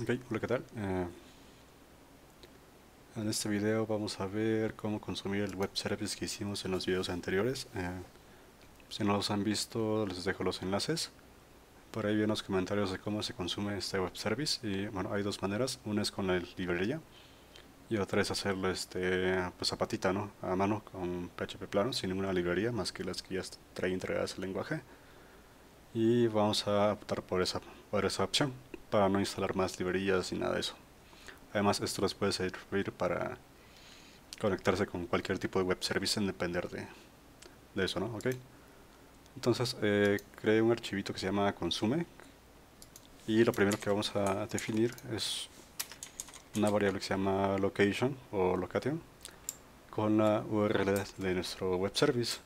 Ok, hola, ¿qué tal? Eh, en este video vamos a ver cómo consumir el web service que hicimos en los videos anteriores. Eh, si no los han visto, les dejo los enlaces. Por ahí vienen los comentarios de cómo se consume este web service. Y bueno, hay dos maneras. Una es con la librería y otra es hacerlo este, pues a patita, ¿no? A mano con PHP plano, sin ninguna librería, más que las que ya trae integradas el lenguaje. Y vamos a optar por esa, por esa opción para no instalar más librerías ni nada de eso. Además, esto les puede servir para conectarse con cualquier tipo de web service sin depender de, de eso, ¿no? ¿Ok? Entonces, eh, creé un archivito que se llama consume y lo primero que vamos a definir es una variable que se llama location o location con la URL de nuestro web service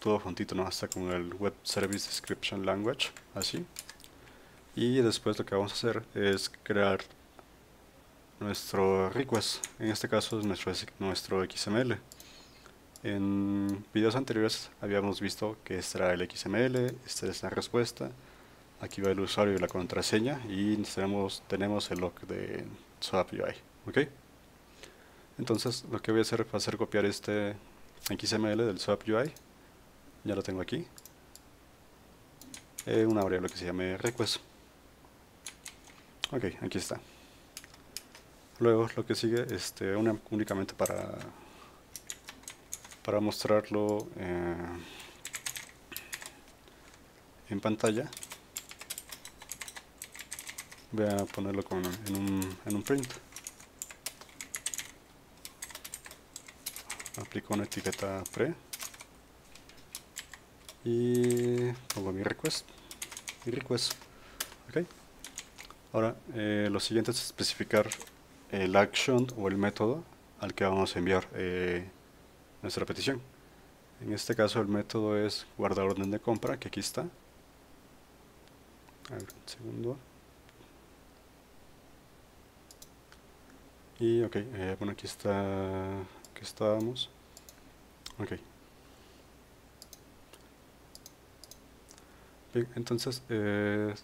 todo juntito, ¿no? Hasta con el Web Service Description Language, así. Y después lo que vamos a hacer es crear nuestro request, en este caso es nuestro, nuestro XML. En videos anteriores habíamos visto que este era el XML, esta es la respuesta, aquí va el usuario y la contraseña y tenemos, tenemos el log de Swap UI. ¿ok? Entonces lo que voy a hacer va a copiar este XML del Swap UI ya lo tengo aquí eh, una variable que se llame request. Ok, aquí está. Luego lo que sigue este, una, únicamente para para mostrarlo eh, en pantalla. Voy a ponerlo con, en, un, en un print. Aplico una etiqueta pre y pongo mi request. Mi request. Ok. Ahora eh, lo siguiente es especificar el action o el método al que vamos a enviar eh, nuestra petición. En este caso el método es guardar orden de compra que aquí está. Segundo. Y ok eh, bueno aquí está que estábamos. Ok Bien, entonces eh,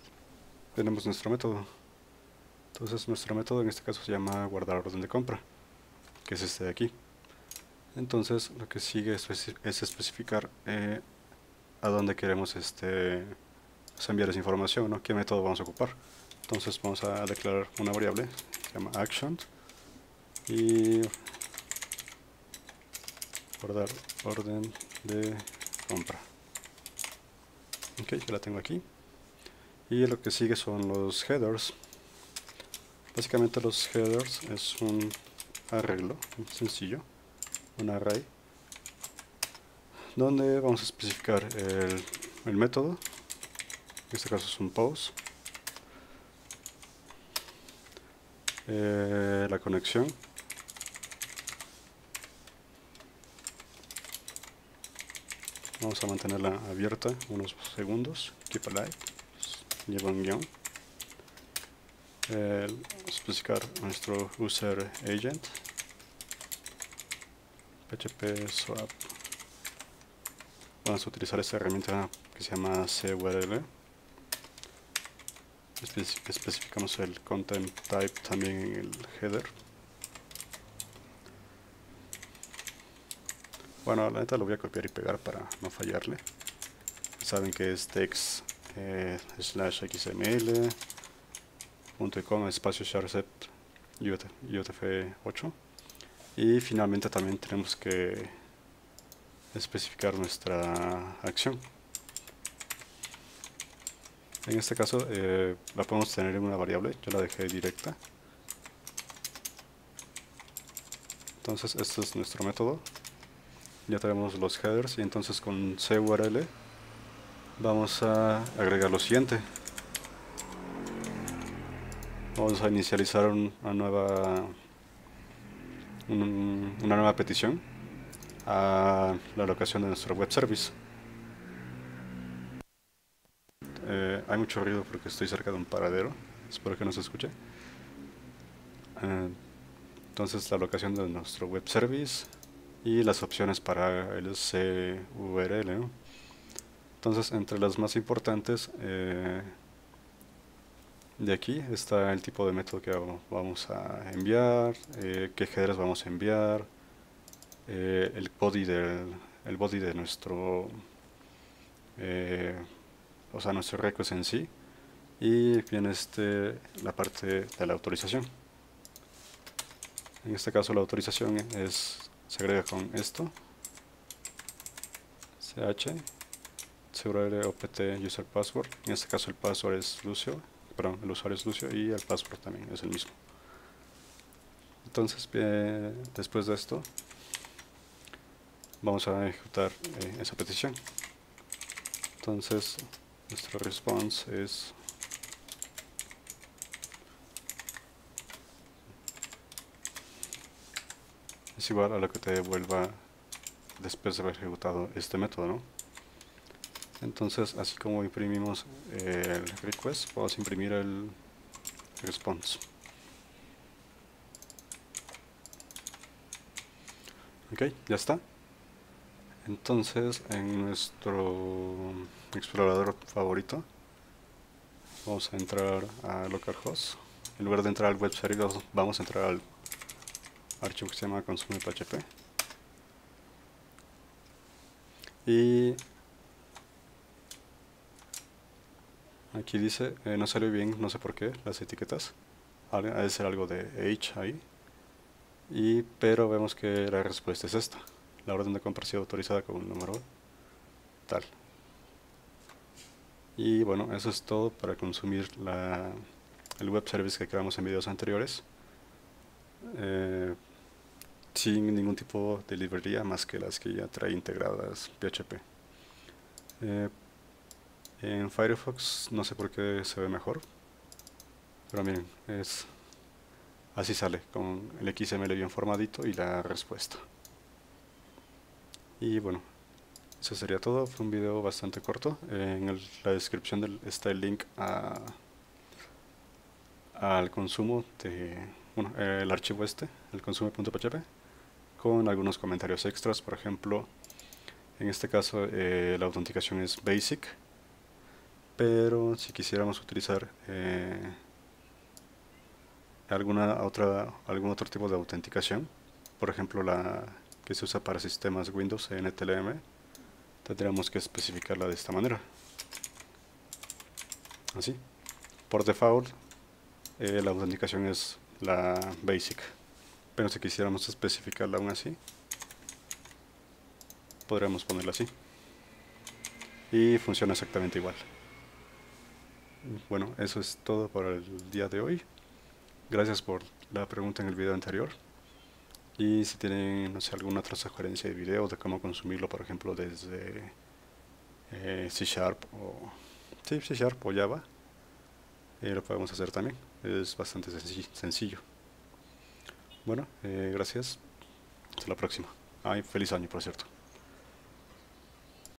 tenemos nuestro método. Entonces nuestro método en este caso se llama guardar orden de compra, que es este de aquí. Entonces lo que sigue es, especificar eh, a dónde queremos este, enviar esa información, ¿no? qué método vamos a ocupar. Entonces vamos a declarar una variable que se llama action y guardar orden de compra ok ya la tengo aquí. Y lo que sigue son los headers. Básicamente los headers es un arreglo sencillo un array donde vamos a especificar el, el método. En este caso es un post eh, la conexión vamos a mantenerla abierta unos segundos. Keep alive. Lleva un guion. Eh, especificar nuestro user agent. Php swap. Vamos a utilizar esta herramienta que se llama curl especificamos el content type también en el header Bueno, la neta lo voy a copiar y pegar para no fallarle. Saben que es text eh, slash xml punto com espacio sharset utf8 y finalmente también tenemos que especificar nuestra acción. En este caso eh, la podemos tener en una variable yo la dejé directa. Entonces este es nuestro método ya tenemos los headers y entonces con curl vamos a agregar lo siguiente. Vamos a inicializar una nueva una nueva petición a la locación de nuestro web service. Eh, hay mucho ruido porque estoy cerca de un paradero. Espero que no se escuche. Eh, entonces la locación de nuestro web service y las opciones para el CURL. Entonces, entre las más importantes, eh, de aquí está el tipo de método que vamos a enviar, eh, qué headers vamos a enviar, eh, el body del el body de nuestro eh, o sea nuestro request en sí y viene este la parte de la autorización en este caso la autorización es se agrega con esto. Ch curl opt user password. En este caso el password es Lucio. Perdón, el usuario es Lucio y el password también es el mismo. Entonces después de esto vamos a ejecutar eh, esa petición. Entonces nuestro response es igual a lo que te devuelva después de haber ejecutado este método ¿no? entonces así como imprimimos el request vamos a imprimir el response. Ok ya está. Entonces en nuestro explorador favorito vamos a entrar a localhost en lugar de entrar al web server vamos a entrar al archivo que se llama consume.php y aquí dice eh, no sale bien no sé por qué las etiquetas ha de ser algo de h ahí y pero vemos que la respuesta es esta la orden de compra sido autorizada con un número tal. Y bueno, eso es todo para consumir la, el web service que creamos en videos anteriores. Eh, sin ningún tipo de librería más que las que ya trae integradas PHP. Eh, en Firefox no sé por qué se ve mejor, pero miren, es así sale, con el XML bien formadito y la respuesta. Y bueno, eso sería todo. Fue un video bastante corto. en la descripción está el link a, al consumo de, bueno, el archivo este, el consumo.php, algunos comentarios extras. Por ejemplo, en este caso eh, la autenticación es basic, pero si quisiéramos utilizar eh, alguna otra, algún otro tipo de autenticación, por ejemplo la que se usa para sistemas Windows NTLM, tendríamos que especificarla de esta manera. Así. Por default, eh, la autenticación es la basic. Pero si quisiéramos especificarla aún así, podríamos ponerla así. Y funciona exactamente igual. Bueno, eso es todo por el día de hoy. Gracias por la pregunta en el video anterior. Y si tienen, no sé, alguna otra sugerencia de video de cómo consumirlo, por ejemplo, desde eh, C Sharp o C Sharp o Java, eh, lo podemos hacer también. Es bastante sencillo. Bueno, eh, gracias. Hasta la próxima. Ay, feliz año, por cierto.